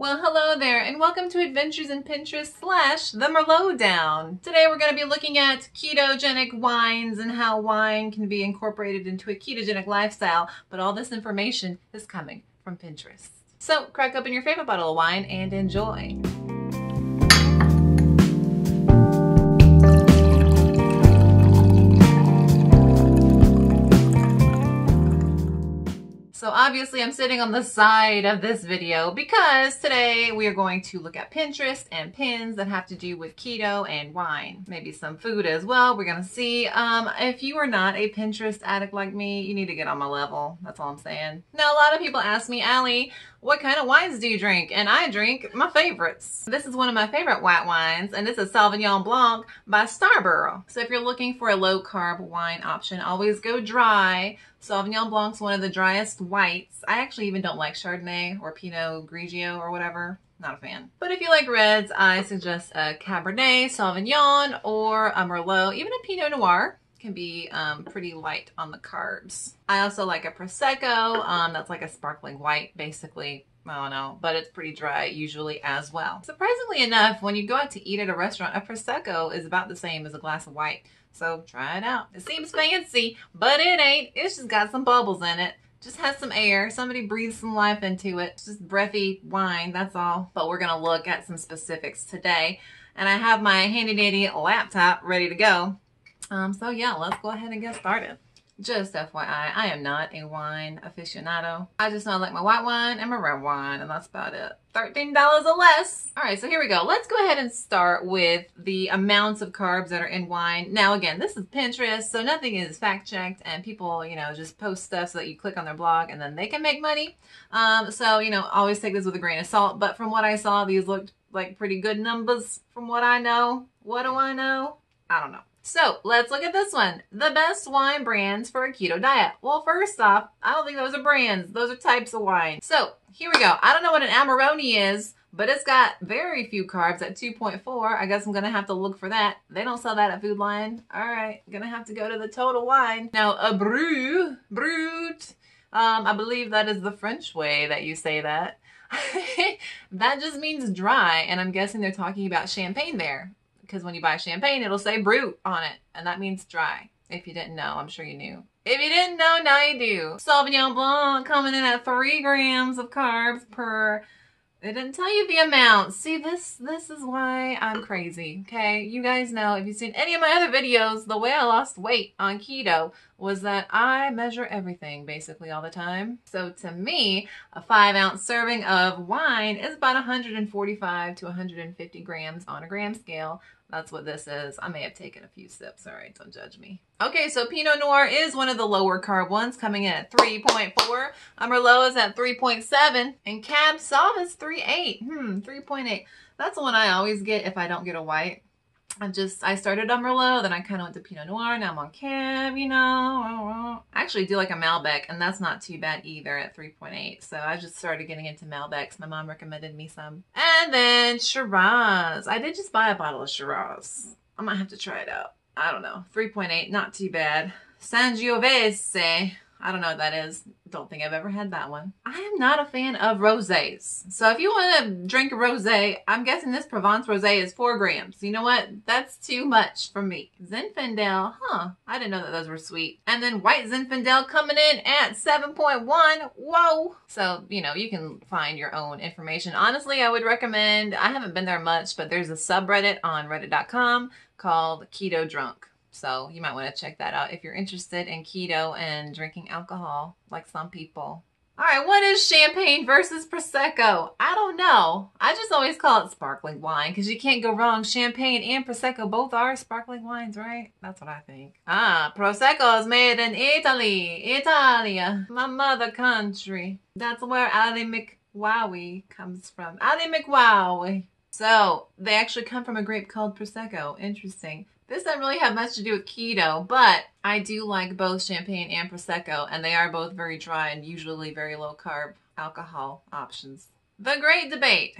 Well, hello there, and welcome to Adventures in Pinterest slash the Merlot Down. Today we're going to be looking at ketogenic wines and how wine can be incorporated into a ketogenic lifestyle, but all this information is coming from Pinterest. So crack open your favorite bottle of wine and enjoy. So obviously I'm sitting on the side of this video because today we are going to look at Pinterest and pins that have to do with keto and wine. Maybe some food as well. We're going to see. Um, if you are not a Pinterest addict like me, you need to get on my level. That's all I'm saying. Now, a lot of people ask me, Ally, what kind of wines do you drink? And I drink my favorites. This is one of my favorite white wines, and this is Sauvignon Blanc by Starborough. So if you're looking for a low carb wine option, always go dry. Sauvignon Blanc's one of the driest whites. I actually even don't like Chardonnay or Pinot Grigio or whatever. Not a fan. But if you like reds, I suggest a Cabernet Sauvignon or a Merlot, even a Pinot Noir can be um, pretty light on the carbs. I also like a Prosecco. Um, that's like a sparkling white, basically. I don't know, but it's pretty dry usually as well. Surprisingly enough, when you go out to eat at a restaurant, a Prosecco is about the same as a glass of white. So try it out. It seems fancy, but it ain't. It's just got some bubbles in it. Just has some air. Somebody breathes some life into it. It's just breathy wine, that's all. But we're to look at some specifics today. And I have my handy dandy laptop ready to go. Um, so yeah, let's go ahead and get started. Just FYI, I am not a wine aficionado. I just know I like my white wine and my red wine, and that's about it. $13 or less. All right, so here we go. Let's go ahead and start with the amounts of carbs that are in wine. Now, again, this is Pinterest, so nothing is fact-checked, and people, you know, just post stuff so that you click on their blog, and then they can make money. Um, so, you know, always take this with a grain of salt, but from what I saw, these looked like pretty good numbers from what I know. What do I know? I don't know. So let's look at this one. The best wine brands for a keto diet. Well, first off, I don't think those are brands. Those are types of wine. So here we go. I don't know what an Amarone is, but it's got very few carbs at 2.4. I guess I'm going to have to look for that. They don't sell that at Food Lion. All right. Going to have to go to the Total Wine. Now, a Bru, Brut. Um, I believe that is the French way that you say that. that just means dry, and I'm guessing they're talking about champagne there because when you buy champagne, it'll say brut on it, and that means dry. If you didn't know, I'm sure you knew. If you didn't know, now you do. Sauvignon Blanc coming in at three grams of carbs per it didn't tell you the amount. See, this this is why I'm crazy, okay? You guys know, if you've seen any of my other videos, the way I lost weight on keto was that I measure everything basically all the time. So to me, a five ounce serving of wine is about 145 to 150 grams on a gram scale. That's what this is. I may have taken a few sips. All right, don't judge me. Okay, so Pinot Noir is one of the lower carb ones, coming in at 3.4. Merlot is at 3.7. And Cab Sauv is 3.8. Hmm, 3.8. That's the one I always get if I don't get a white. I just, I started on Merlot, then I kind of went to Pinot Noir, now I'm on Cab, you know. I actually do like a Malbec, and that's not too bad either at 3.8. So I just started getting into Malbecs. My mom recommended me some. And then Shiraz. I did just buy a bottle of Shiraz. I might have to try it out. I don't know. 3.8, not too bad. Sangiovese. I don't know what that is. Don't think I've ever had that one. I am not a fan of rosés. So if you want to drink a rosé, I'm guessing this Provence rosé is four grams. You know what? That's too much for me. Zinfandel, huh? I didn't know that those were sweet. And then white Zinfandel coming in at 7.1. Whoa. So, you know, you can find your own information. Honestly, I would recommend, I haven't been there much, but there's a subreddit on reddit.com called Keto Drunk. So you might want to check that out if you're interested in keto and drinking alcohol like some people. All right, what is champagne versus Prosecco? I don't know. I just always call it sparkling wine because you can't go wrong. Champagne and Prosecco both are sparkling wines, right? That's what I think. Ah, Prosecco is made in Italy. Italia, my mother country. That's where Ally McWowie comes from. Ally McWowie. So, they actually come from a grape called Prosecco. Interesting. This doesn't really have much to do with keto, but I do like both champagne and Prosecco, and they are both very dry and usually very low carb alcohol options. The great debate.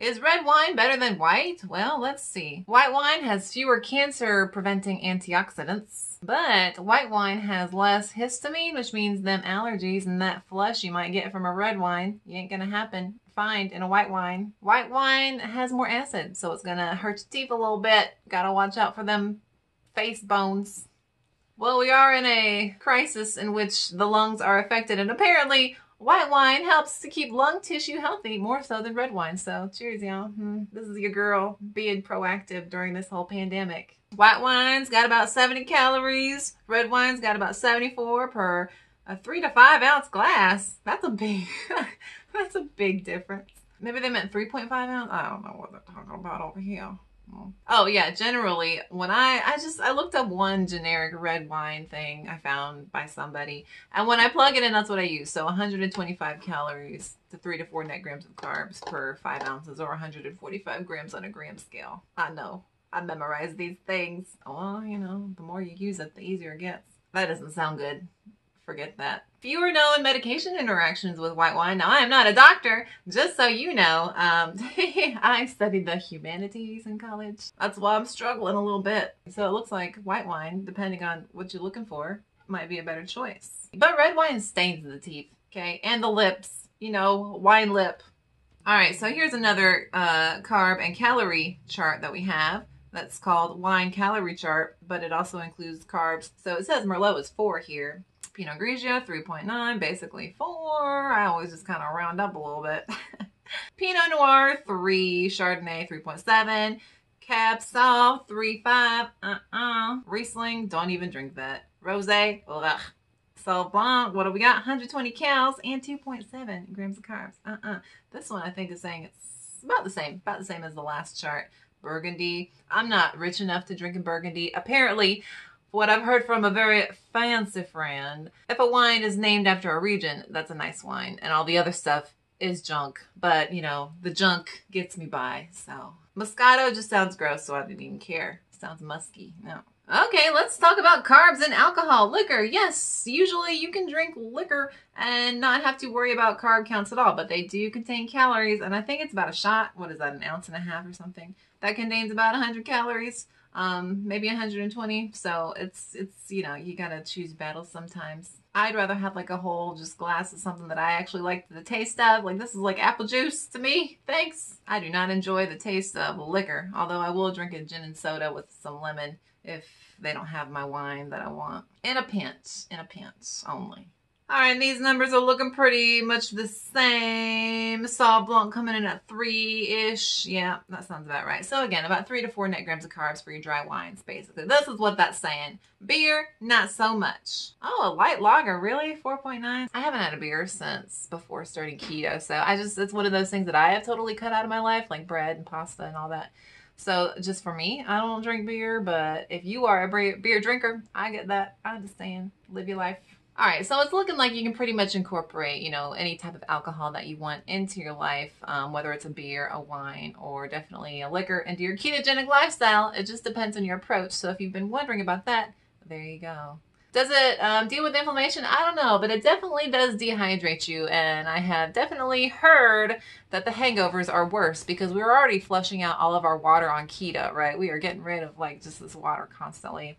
Is red wine better than white? Well, let's see. White wine has fewer cancer preventing antioxidants, but white wine has less histamine, which means them allergies and that flush you might get from a red wine. You ain't gonna happen find in a white wine. White wine has more acid, so it's gonna hurt your teeth a little bit. Gotta watch out for them face bones. Well, we are in a crisis in which the lungs are affected, and apparently white wine helps to keep lung tissue healthy more so than red wine. So cheers, y'all. Hmm. This is your girl being proactive during this whole pandemic. White wine's got about 70 calories. Red wine's got about 74 per a three to five ounce glass. That's a big, that's a big difference. Maybe they meant 3.5 ounce. I don't know what they're talking about over here. Mm. Oh yeah, generally when I I just I looked up one generic red wine thing I found by somebody, and when I plug it in, that's what I use. So 125 calories to three to four net grams of carbs per five ounces, or 145 grams on a gram scale. I know I memorize these things. Well, you know, the more you use it, the easier it gets. That doesn't sound good forget that. Fewer known medication interactions with white wine. Now, I am not a doctor, just so you know. Um, I studied the humanities in college. That's why I'm struggling a little bit. So it looks like white wine, depending on what you're looking for, might be a better choice. But red wine stains the teeth, okay? And the lips, you know, wine lip. All right, so here's another uh, carb and calorie chart that we have that's called wine calorie chart, but it also includes carbs. So it says Merlot is four here. Pinot Grigio, 3.9, basically 4. I always just kind of round up a little bit. Pinot Noir, 3. Chardonnay, 3.7. Cab Sauv, 3.5. Uh-uh. Riesling, don't even drink that. Rosé, ugh. Sauv Blanc, what do we got? 120 cals and 2.7 grams of carbs. Uh-uh. This one I think is saying it's about the same, about the same as the last chart. Burgundy. I'm not rich enough to drink in Burgundy. Apparently, what I've heard from a very fancy friend, if a wine is named after a region, that's a nice wine. And all the other stuff is junk. But, you know, the junk gets me by. So Moscato just sounds gross, so I didn't even care. Sounds musky. No. Okay, let's talk about carbs and alcohol. Liquor, yes, usually you can drink liquor and not have to worry about carb counts at all, but they do contain calories, and I think it's about a shot. What is that, an ounce and a half or something? That contains about 100 calories um, maybe 120. So it's, it's, you know, you gotta choose battles sometimes. I'd rather have like a whole just glass of something that I actually like the taste of. Like this is like apple juice to me. Thanks. I do not enjoy the taste of liquor, although I will drink a gin and soda with some lemon if they don't have my wine that I want. In a pinch, in a pinch only. All right, these numbers are looking pretty much the same. Sauv Blanc coming in at three-ish. Yeah, that sounds about right. So again, about three to four net grams of carbs for your dry wines, basically. This is what that's saying. Beer, not so much. Oh, a light lager, really? 4.9? I haven't had a beer since before starting keto, so I just, it's one of those things that I have totally cut out of my life, like bread and pasta and all that. So just for me, I don't drink beer, but if you are a beer drinker, I get that. I understand. Live your life. All right, so it's looking like you can pretty much incorporate, you know, any type of alcohol that you want into your life, um, whether it's a beer, a wine, or definitely a liquor into your ketogenic lifestyle. It just depends on your approach. So if you've been wondering about that, there you go. Does it um, deal with inflammation? I don't know, but it definitely does dehydrate you. And I have definitely heard that the hangovers are worse because we are already flushing out all of our water on keto, right? We are getting rid of like just this water constantly.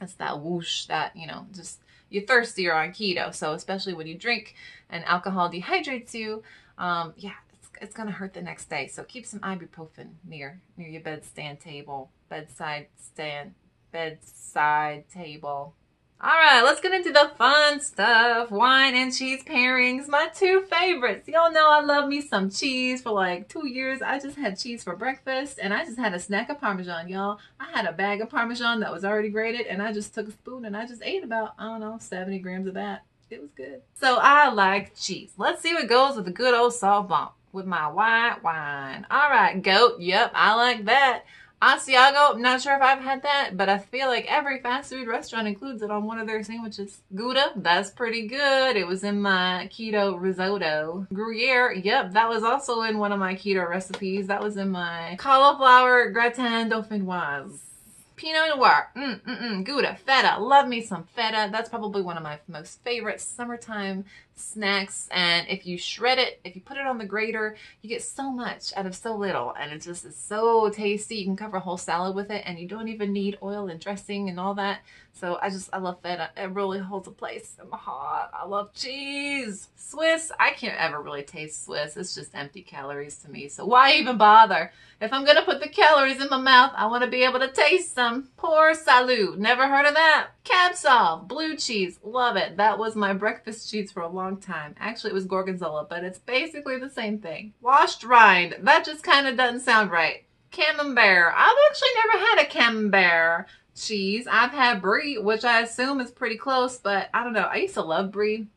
It's that whoosh that, you know, just you're thirstier on keto. So especially when you drink and alcohol dehydrates you, um, yeah, it's, it's going to hurt the next day. So keep some ibuprofen near, near your bedstand table, bedside stand, bedside table, all right, let's get into the fun stuff. Wine and cheese pairings, my two favorites. Y'all know I love me some cheese for like two years. I just had cheese for breakfast and I just had a snack of Parmesan, y'all. I had a bag of Parmesan that was already grated and I just took a spoon and I just ate about, I don't know, 70 grams of that. It was good. So I like cheese. Let's see what goes with the good old Sauv Blanc with my white wine. All right, goat. Yep, I like that. Asiago, I'm not sure if I've had that, but I feel like every fast food restaurant includes it on one of their sandwiches. Gouda, that's pretty good. It was in my keto risotto. Gruyere, yep, that was also in one of my keto recipes. That was in my cauliflower gratin dauphinoise. Pinot Noir, mm, mm, mm, Gouda, feta, love me some feta. That's probably one of my most favorite summertime snacks. And if you shred it, if you put it on the grater, you get so much out of so little. And it just is so tasty. You can cover a whole salad with it and you don't even need oil and dressing and all that. So I just, I love feta. It really holds a place in my heart. I love cheese. Swiss, I can't ever really taste Swiss. It's just empty calories to me. So why even bother? If I'm going to put the calories in my mouth, I want to be able to taste them. Port Salut. Never heard of that? Capsule, blue cheese. Love it. That was my breakfast cheese for a long time. Actually, it was Gorgonzola, but it's basically the same thing. Washed rind. That just kind of doesn't sound right. Camembert. I've actually never had a camembert cheese. I've had brie, which I assume is pretty close, but I don't know. I used to love brie.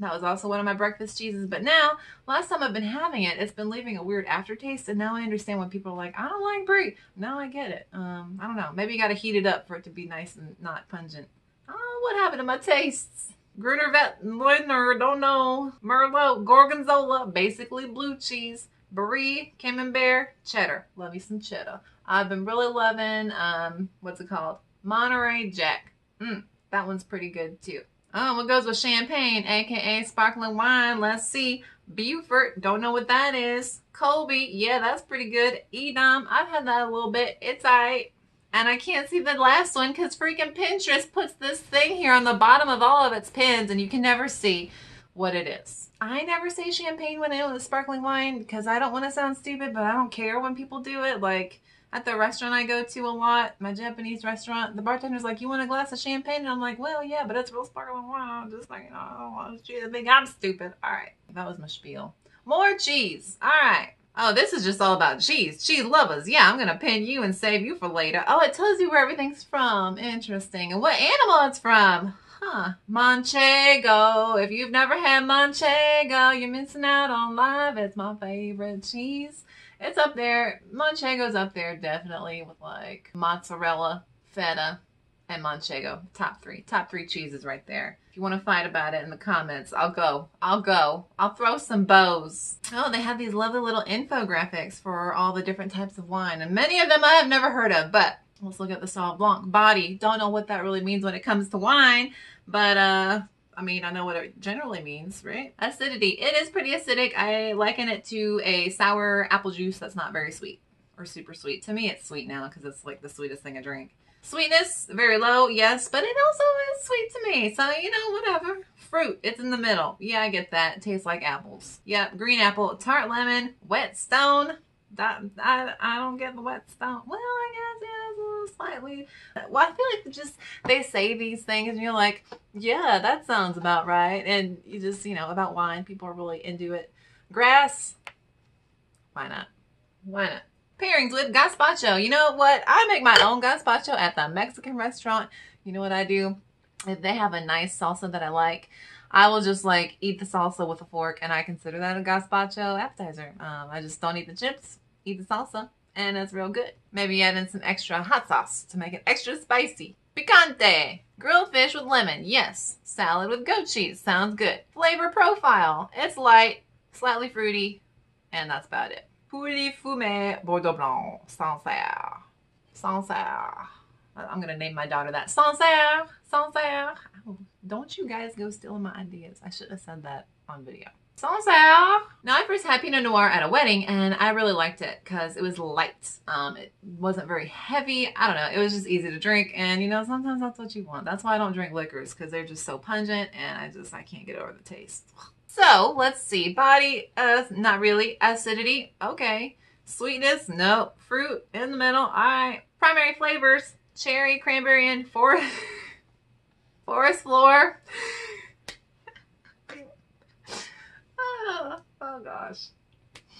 That was also one of my breakfast cheeses. But now, last time I've been having it, it's been leaving a weird aftertaste. And now I understand when people are like, I don't like brie. Now I get it. Um, I don't know. Maybe you got to heat it up for it to be nice and not pungent. Oh, what happened to my tastes? Gruner Vet, Leutner, don't know. Merlot, Gorgonzola, basically blue cheese. Brie, Camembert, cheddar. Love you some cheddar. I've been really loving, um, what's it called? Monterey Jack. Mm, that one's pretty good too. Oh, what goes with champagne, aka sparkling wine? Let's see. Beaufort, don't know what that is. Colby, yeah, that's pretty good. Edam, I've had that a little bit. It's alright. And I can't see the last one because freaking Pinterest puts this thing here on the bottom of all of its pins and you can never see what it is. I never say champagne when I know it's sparkling wine because I don't want to sound stupid, but I don't care when people do it. Like, at the restaurant I go to a lot, my Japanese restaurant, the bartender's like, you want a glass of champagne? And I'm like, well, yeah, but it's real sparkling wine. I'm just like, oh, I don't want to think I'm stupid. All right, that was my spiel. More cheese. All right. Oh, this is just all about cheese. Cheese lovers. Yeah, I'm going to pin you and save you for later. Oh, it tells you where everything's from. Interesting. And what animal it's from. Huh. Manchego. If you've never had Manchego, you're missing out on life. It's my favorite cheese. It's up there. Manchego's up there definitely with like mozzarella, feta, and Manchego. Top three. Top three cheeses right there. If you want to fight about it in the comments, I'll go. I'll go. I'll throw some bows. Oh, they have these lovely little infographics for all the different types of wine. And many of them I have never heard of, but let's look at the Sauv Blanc body. Don't know what that really means when it comes to wine, but uh, I mean, I know what it generally means, right? Acidity. It is pretty acidic. I liken it to a sour apple juice that's not very sweet or super sweet. To me, it's sweet now because it's like the sweetest thing I drink. Sweetness, very low, yes, but it also is sweet to me. So, you know, whatever. Fruit, it's in the middle. Yeah, I get that. It tastes like apples. Yep, green apple, tart lemon, wet stone. That, I, I don't get the wet stone. Well, I guess, yeah slightly. Well, I feel like just they say these things and you're like, yeah, that sounds about right. And you just, you know, about wine, people are really into it. Grass, why not? Why not? Pairings with gazpacho. You know what? I make my own gazpacho at the Mexican restaurant. You know what I do? If they have a nice salsa that I like, I will just like eat the salsa with a fork and I consider that a gazpacho appetizer. Um, I just don't eat the chips, eat the salsa and it's real good. Maybe add in some extra hot sauce to make it extra spicy. Picante. Grilled fish with lemon. Yes. Salad with goat cheese. Sounds good. Flavor profile. It's light, slightly fruity, and that's about it. Poulet fumé Bordeaux Blanc. Sancerre. Sancerre. I'm going to name my daughter that. Sancerre. Sancerre. Oh, don't you guys go stealing my ideas. I should have said that on video. Sancerre. Now I first had Pinot Noir at a wedding and I really liked it because it was light. Um, it wasn't very heavy. I don't know. It was just easy to drink and you know, sometimes that's what you want. That's why I don't drink liquors because they're just so pungent and I just, I can't get over the taste. So let's see. Body, uh, not really. Acidity, okay. Sweetness, no. Fruit in the middle, all right. Primary flavors, cherry, cranberry, and forest, forest floor. Oh oh gosh.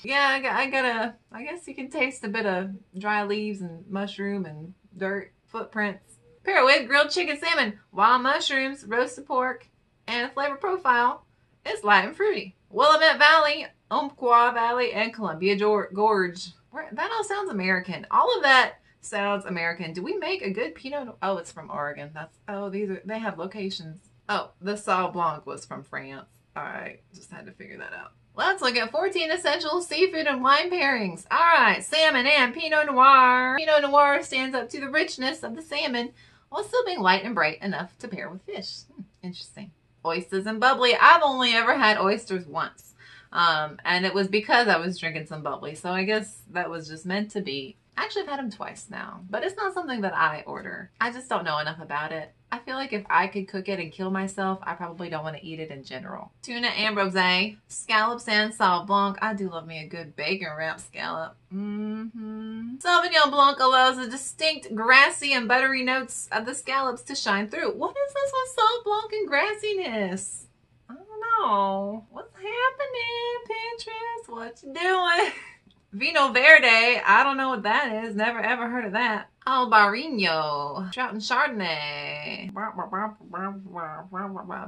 Yeah, I, got, I gotta, I guess you can taste a bit of dry leaves and mushroom and dirt footprints. Pair with grilled chicken salmon, wild mushrooms, roasted pork, and a flavor profile. It's light and fruity. Willamette Valley, Umpqua Valley, and Columbia Gorge. That all sounds American. All of that sounds American. Do we make a good Pinot? Oh, it's from Oregon. That's, oh, these are, they have locations. Oh, the Sauv Blanc was from France. All right, just had to figure that out. Let's look at 14 essential seafood and wine pairings. All right, salmon and Pinot Noir. Pinot Noir stands up to the richness of the salmon while still being light and bright enough to pair with fish. Hmm, interesting. Oysters and bubbly. I've only ever had oysters once. Um, and it was because I was drinking some bubbly. So I guess that was just meant to be. Actually, I've had them twice now, but it's not something that I order. I just don't know enough about it. I feel like if I could cook it and kill myself, I probably don't want to eat it in general. Tuna and scallops and sauv blanc. I do love me a good bacon wrap scallop. Mm-hmm. Sauvignon Blanc allows the distinct grassy and buttery notes of the scallops to shine through. What is this with sauv blanc and grassiness? I don't know. What's happening, Pinterest? What you doing? Vinho Verde, I don't know what that is. Never ever heard of that. Albarino, Trout and Chardonnay,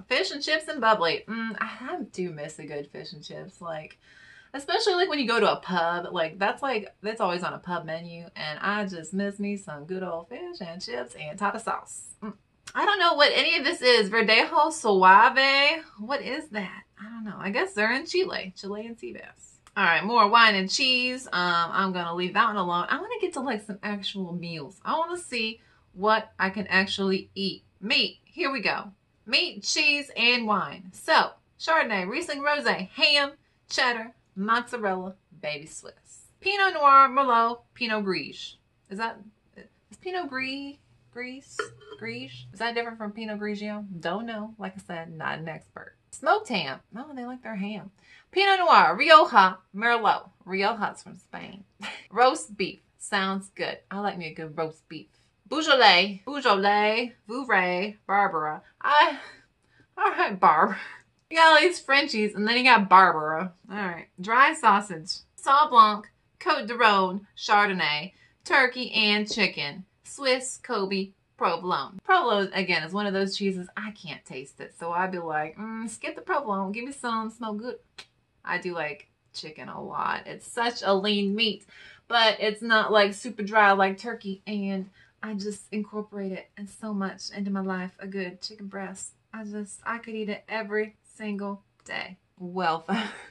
fish and chips and bubbly. Mm, I do miss a good fish and chips. Like, especially like when you go to a pub, like that's like, that's always on a pub menu. And I just miss me some good old fish and chips and tartar sauce. Mm. I don't know what any of this is. Verdejo Suave. What is that? I don't know. I guess they're in Chile. Chilean sea bass. All right, more wine and cheese. Um, I'm going to leave that one alone. I want to get to like some actual meals. I want to see what I can actually eat. Meat. Here we go. Meat, cheese, and wine. So, Chardonnay, Riesling Rosé, ham, cheddar, mozzarella, baby Swiss. Pinot Noir, Merlot, Pinot Gris. Is that, is Pinot Gris, Gris, Gris? Is that different from Pinot Grigio? Don't know. Like I said, not an expert. Smoked ham. Oh, they like their ham. Pinot Noir, Rioja, Merlot. Rioja's from Spain. roast beef. Sounds good. I like me a good roast beef. Beaujolais, Beaujolais, Vouvray, Barbara. I, all right, Barbara. You got all these Frenchies, and then you got Barbara. All right. Dry sausage, Sauv Blanc, Cote de Rhone, Chardonnay, turkey and chicken, Swiss, Colby, provolone. Provolone, again, is one of those cheeses, I can't taste it. So I'd be like, mm, skip the provolone. Give me some, smell good. I do like chicken a lot. It's such a lean meat, but it's not like super dry like turkey. And I just incorporate it and so much into my life. A good chicken breast. I just, I could eat it every single day. Well,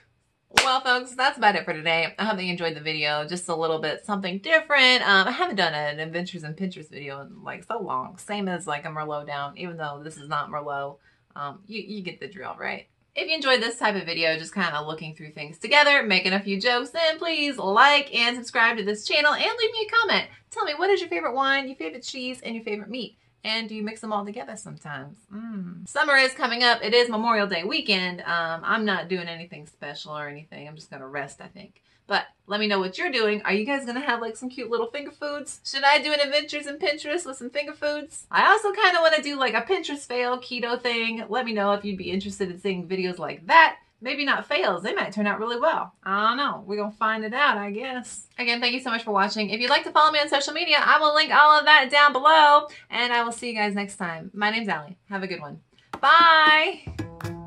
Well, folks, that's about it for today. I hope that you enjoyed the video. Just a little bit something different. Um, I haven't done an Adventures in Pinterest video in like so long. Same as like a Merlot down, even though this is not Merlot. Um, you, you get the drill, right? If you enjoyed this type of video, just kind of looking through things together, making a few jokes, then please like and subscribe to this channel and leave me a comment. Tell me what is your favorite wine, your favorite cheese, and your favorite meat. And do you mix them all together sometimes? Mm. Summer is coming up. It is Memorial Day weekend. Um, I'm not doing anything special or anything. I'm just going to rest, I think. But let me know what you're doing. Are you guys going to have like some cute little finger foods? Should I do an adventures in Pinterest with some finger foods? I also kind of want to do like a Pinterest fail keto thing. Let me know if you'd be interested in seeing videos like that maybe not fails. They might turn out really well. I don't know. We're going to find it out, I guess. Again, thank you so much for watching. If you'd like to follow me on social media, I will link all of that down below. And I will see you guys next time. My name's Ally. Have a good one. Bye!